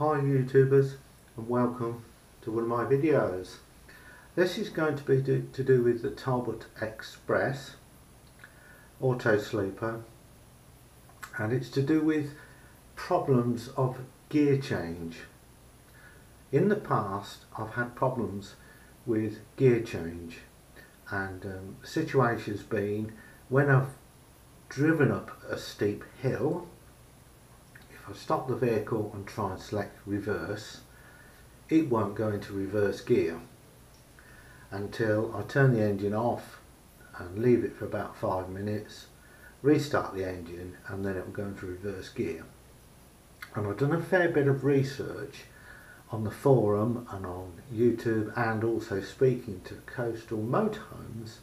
Hi YouTubers and welcome to one of my videos. This is going to be to do with the Talbot Express Autosleeper and it's to do with problems of gear change. In the past I've had problems with gear change and um, the situation has been when I've driven up a steep hill I stop the vehicle and try and select reverse, it won't go into reverse gear until I turn the engine off and leave it for about five minutes, restart the engine and then it will go into reverse gear. And I've done a fair bit of research on the forum and on YouTube and also speaking to coastal motorhomes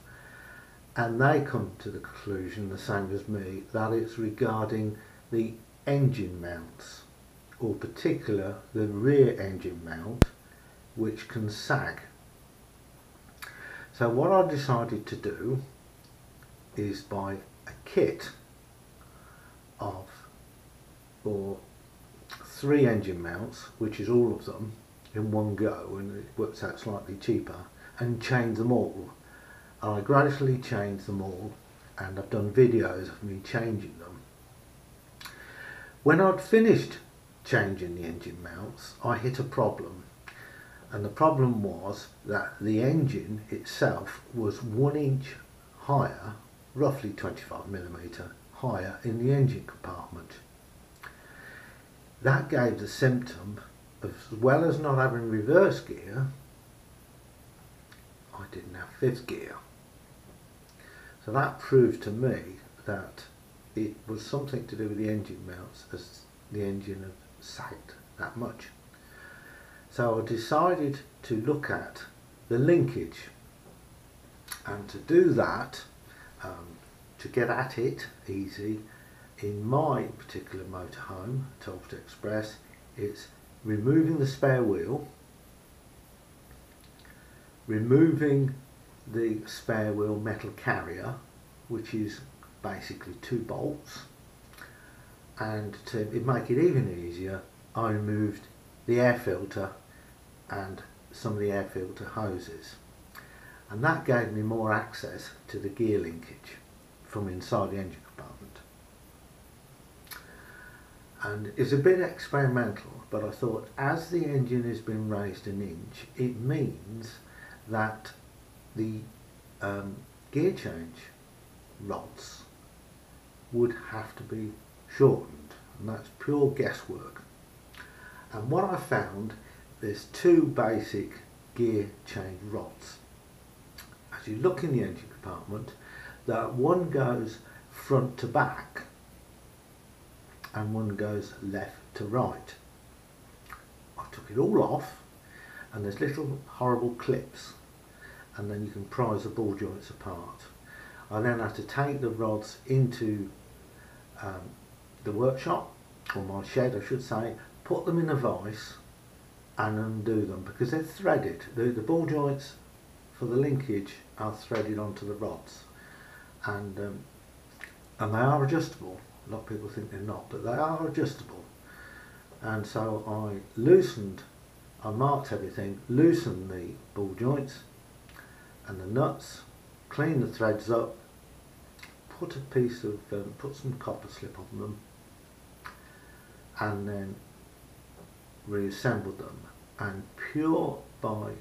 and they come to the conclusion, the same as me, that it's regarding the engine mounts or particular the rear engine mount which can sag. So what I decided to do is buy a kit of or three engine mounts which is all of them in one go and it works out slightly cheaper and change them all. I gradually change them all and I've done videos of me changing them when I'd finished changing the engine mounts, I hit a problem. And the problem was that the engine itself was one inch higher, roughly 25 millimetre higher in the engine compartment. That gave the symptom as well as not having reverse gear, I didn't have fifth gear. So that proved to me that it was something to do with the engine mounts as the engine had sagged that much. So I decided to look at the linkage and to do that, um, to get at it easy, in my particular motorhome, Talbot Express, it's removing the spare wheel, removing the spare wheel metal carrier, which is basically two bolts. And to make it even easier I removed the air filter and some of the air filter hoses. And that gave me more access to the gear linkage from inside the engine compartment. And it's a bit experimental but I thought as the engine has been raised an inch it means that the um, gear change rods would have to be shortened and that's pure guesswork. And what I found there's two basic gear change rods. As you look in the engine compartment that one goes front to back and one goes left to right. I took it all off and there's little horrible clips and then you can prise the ball joints apart I then have to take the rods into um, the workshop, or my shed I should say, put them in a vise and undo them because they're threaded. The, the ball joints for the linkage are threaded onto the rods and um, and they are adjustable. A lot of people think they're not, but they are adjustable. And so I loosened, I marked everything, loosened the ball joints and the nuts, cleaned the threads up put a piece of, um, put some copper slip on them and then reassembled them. And pure by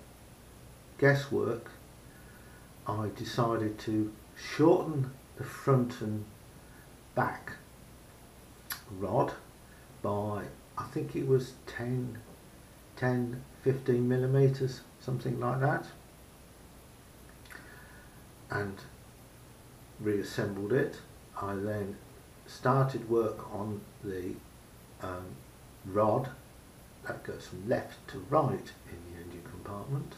guesswork I decided to shorten the front and back rod by I think it was 10 10 15 millimeters something like that and reassembled it. I then started work on the um, rod that goes from left to right in the engine compartment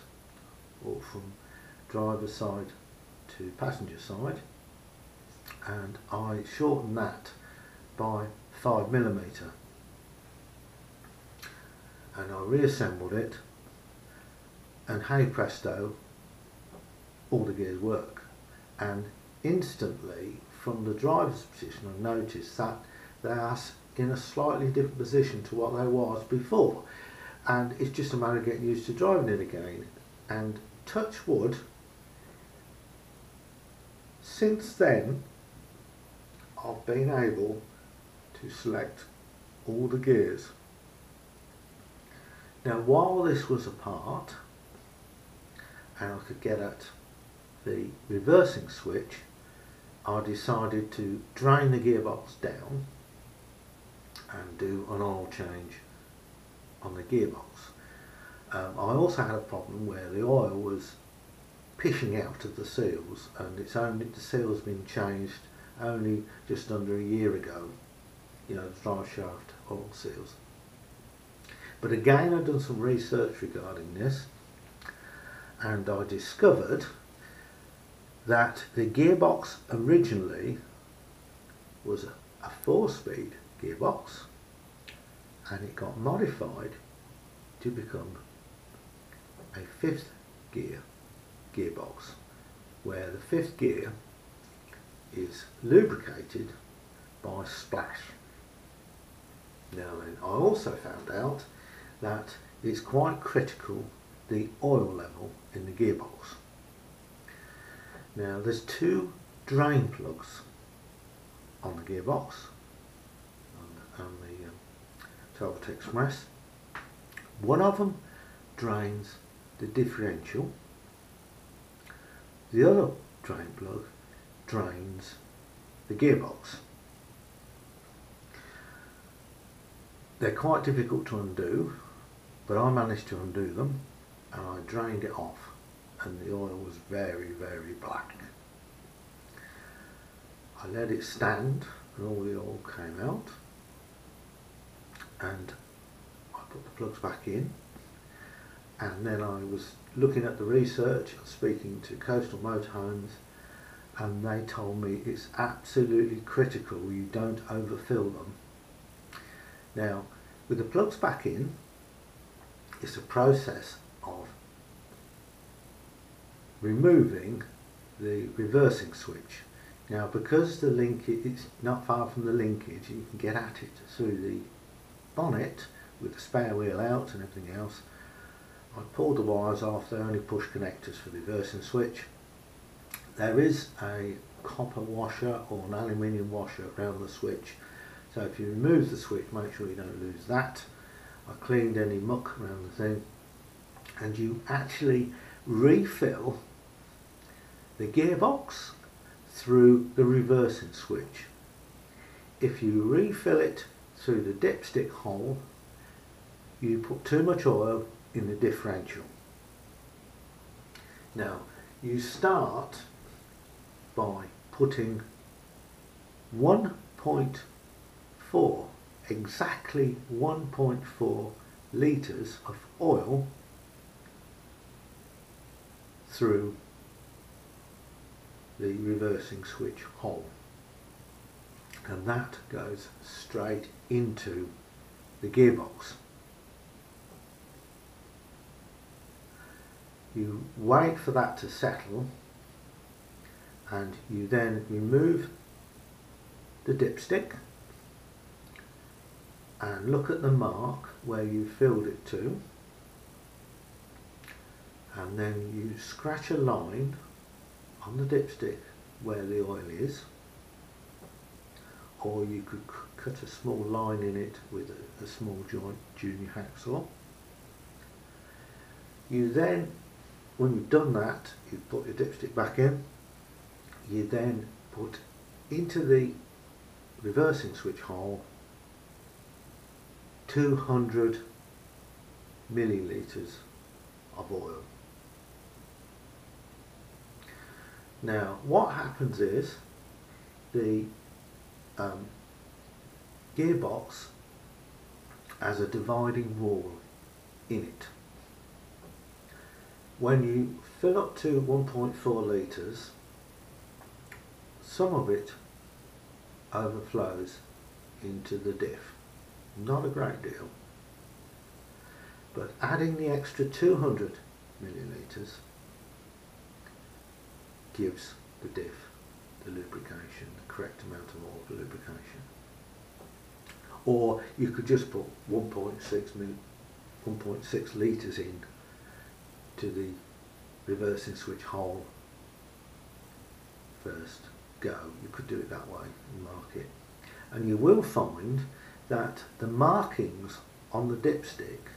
or from driver side to passenger side. And I shortened that by 5 millimeter. And I reassembled it. And hey presto all the gears work and instantly from the driver's position I noticed that they are in a slightly different position to what they was before. And it's just a matter of getting used to driving it again. And touch wood, since then, I've been able to select all the gears. Now while this was apart, and I could get at the reversing switch, I decided to drain the gearbox down and do an oil change on the gearbox. Um, I also had a problem where the oil was pishing out of the seals and it's only the seals been changed only just under a year ago you know the drive shaft oil seals but again I've done some research regarding this and I discovered that the gearbox originally was a, four-speed gearbox and it got modified to become a fifth gear gearbox where the fifth gear is lubricated by splash. Now then, I also found out that it's quite critical the oil level in the gearbox. Now there's two drain plugs on the gearbox on, on the um, Talbot Express. One of them drains the differential. The other drain plug drains the gearbox. They're quite difficult to undo, but I managed to undo them and I drained it off and the oil was very, very black. I let it stand and all the oil came out and I put the plugs back in and then I was looking at the research speaking to coastal motorhomes and they told me it's absolutely critical you don't overfill them. Now with the plugs back in it's a process of removing the reversing switch. Now because the linkage it's not far from the linkage you can get at it through the bonnet with the spare wheel out and everything else. I pulled the wires off, they're only push connectors for the reversing switch. There is a copper washer or an aluminium washer around the switch so if you remove the switch make sure you don't lose that. I cleaned any muck around the thing and you actually refill the gearbox through the reversing switch. If you refill it through the dipstick hole, you put too much oil in the differential. Now, you start by putting 1.4, exactly 1.4 litres of oil through the reversing switch hole and that goes straight into the gearbox. You wait for that to settle and you then remove the dipstick and look at the mark where you filled it to and then you scratch a line on the dipstick where the oil is or you could cut a small line in it with a, a small joint junior hacksaw. You then, when you've done that, you put your dipstick back in, you then put into the reversing switch hole 200 millilitres of oil. Now, what happens is the um, gearbox has a dividing wall in it. When you fill up to 1.4 litres, some of it overflows into the diff. Not a great deal. But adding the extra 200 millilitres gives the diff the lubrication, the correct amount of oil lubrication. or you could just put 1.6 mil, 1.6 litres in to the reversing switch hole first go. You could do it that way and mark it. And you will find that the markings on the dipstick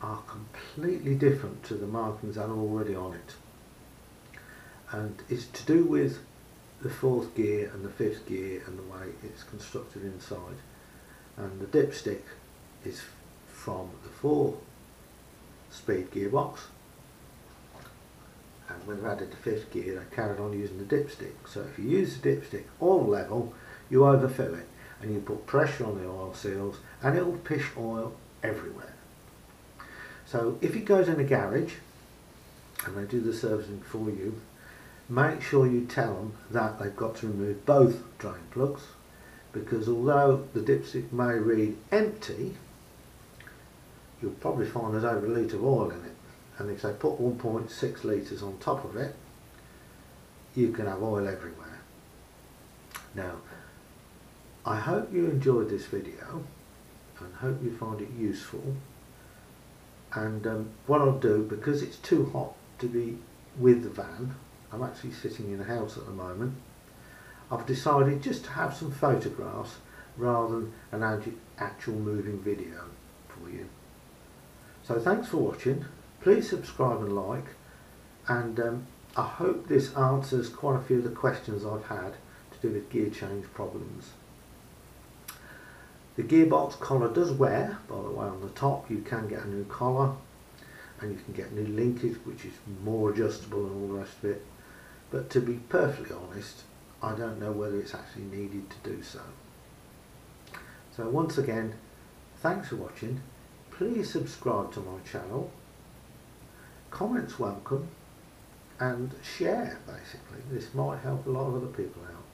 are completely different to the markings that are already on it. And it's to do with the fourth gear and the fifth gear and the way it's constructed inside. And the dipstick is from the four speed gearbox. And when they added the fifth gear they carried on using the dipstick. So if you use the dipstick all level you overfill it and you put pressure on the oil seals and it will pish oil everywhere. So if it goes in a garage and they do the servicing for you make sure you tell them that they've got to remove both drain plugs because although the dipstick may read empty you'll probably find there's over a litre of oil in it. And if they put 1.6 litres on top of it you can have oil everywhere. Now I hope you enjoyed this video and hope you find it useful. And um, what I'll do because it's too hot to be with the van I'm actually sitting in the house at the moment. I've decided just to have some photographs rather than an actual moving video for you. So thanks for watching. Please subscribe and like. And um, I hope this answers quite a few of the questions I've had to do with gear change problems. The gearbox collar does wear, by the way on the top. You can get a new collar and you can get new linkage which is more adjustable and all the rest of it but to be perfectly honest I don't know whether it's actually needed to do so. So once again thanks for watching please subscribe to my channel comments welcome and share basically. This might help a lot of other people out.